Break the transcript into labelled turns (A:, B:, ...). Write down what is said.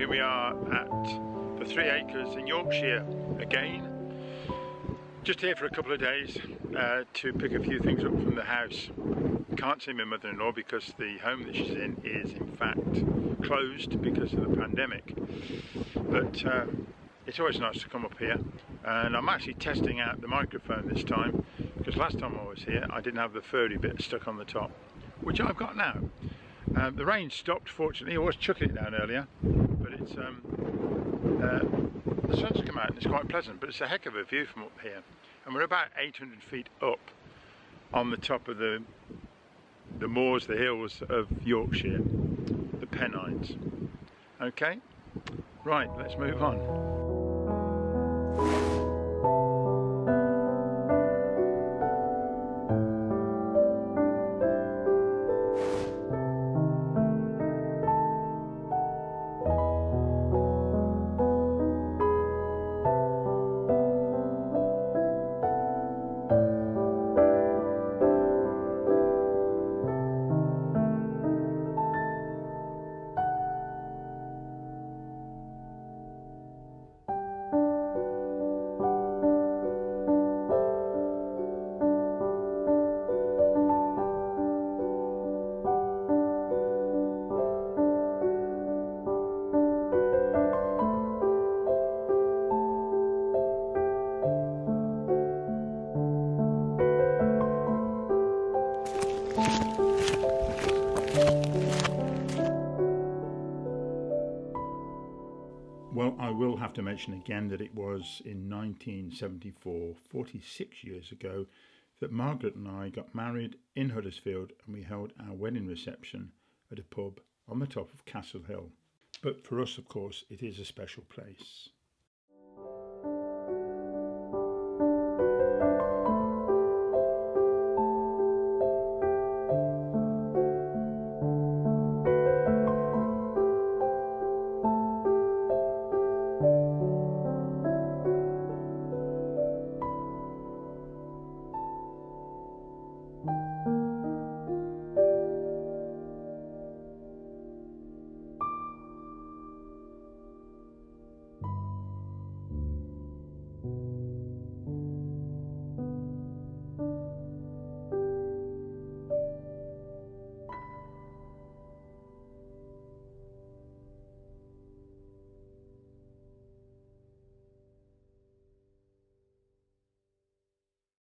A: Here we are at the Three Acres in Yorkshire again. Just here for a couple of days uh, to pick a few things up from the house. Can't see my mother-in-law because the home that she's in is in fact closed because of the pandemic. But uh, it's always nice to come up here and I'm actually testing out the microphone this time because last time I was here I didn't have the furry bit stuck on the top which I've got now. Um, the rain stopped fortunately, I was chucking it down earlier it's um, uh, the sun's come out and it's quite pleasant but it's a heck of a view from up here and we're about 800 feet up on the top of the the moors, the hills of Yorkshire, the Pennines. Okay, right, let's move on. Well, I will have to mention again that it was in 1974, 46 years ago, that Margaret and I got married in Huddersfield and we held our wedding reception at a pub on the top of Castle Hill. But for us, of course, it is a special place.